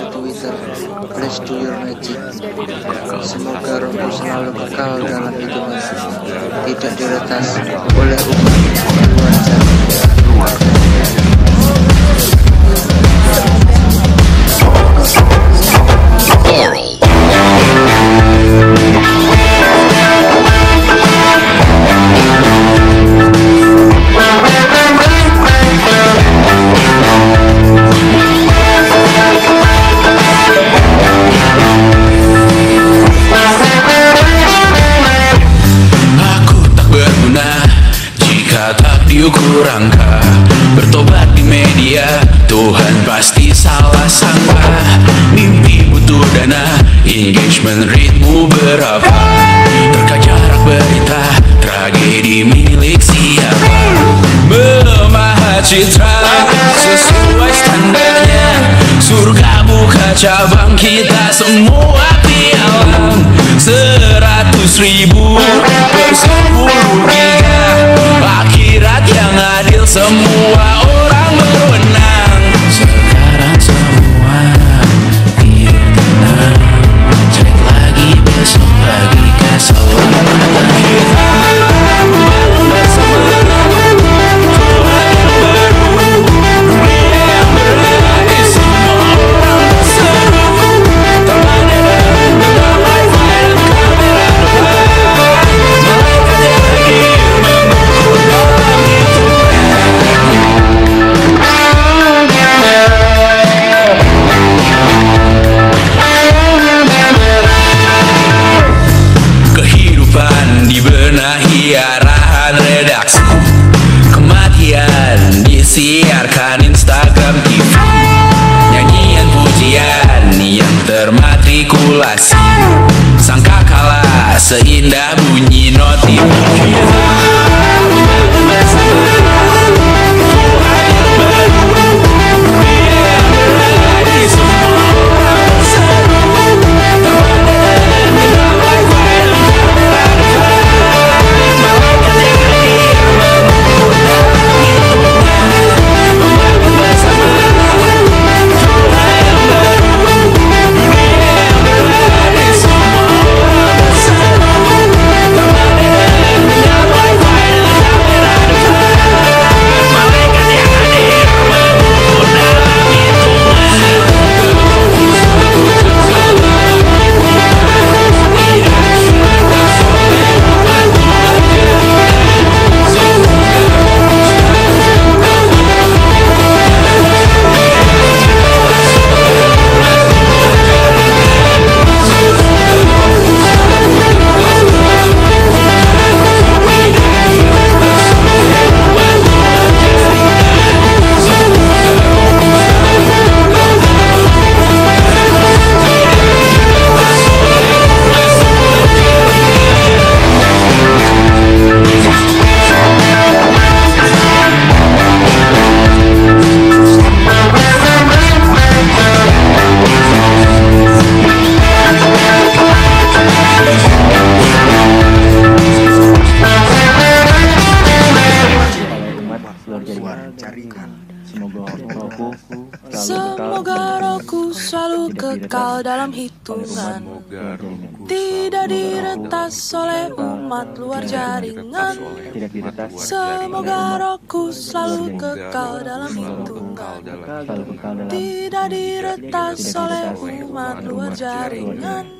di Twitter, please do your magic. Semoga rohmu selalu kekal dalam hitungan, tidak diretas oleh umat berguna. Jika tak diukur angka Bertobat di media, Tuhan pasti salah sangka. Mimpi butuh dana, engagement ritmu berapa? Terka jarak berita, tragedi milik siapa? Memahat citra sesuai standarnya. Surga buka cabang kita semua ribu per sepuluh giga Akhirat yang adil semua termatrikulasi Sangka kalah seindah bunyi notif Semoga rohku selalu kekal dalam hitungan. Tidak diretas oleh umat luar jaringan. Semoga rohku selalu kekal dalam hitungan. Tidak diretas oleh umat luar jaringan